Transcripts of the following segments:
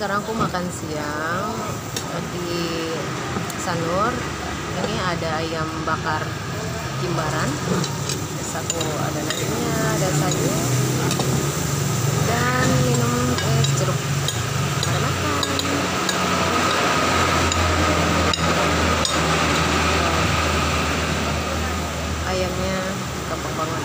sekarang aku makan siang di Sanur ini ada ayam bakar jimbaran terus aku ada nasinya ada sayur dan minum es jeruk karena makan ayamnya gampang banget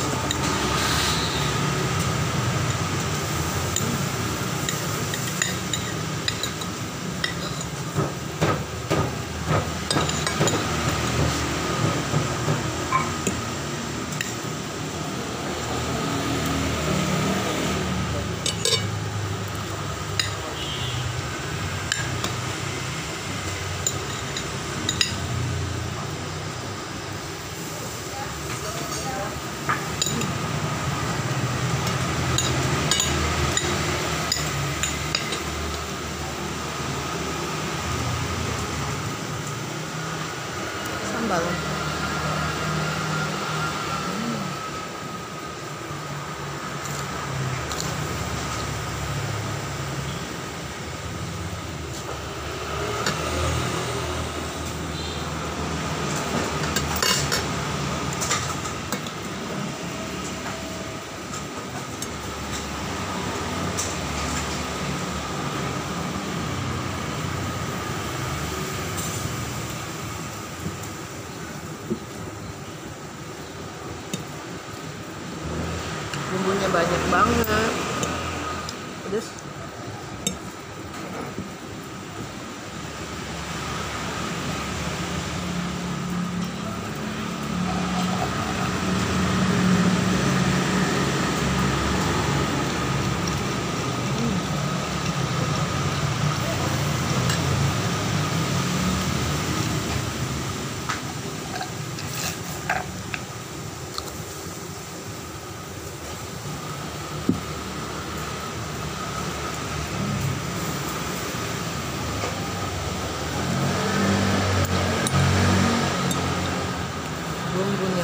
পারবো bang. Eh. dus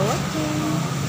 Okay.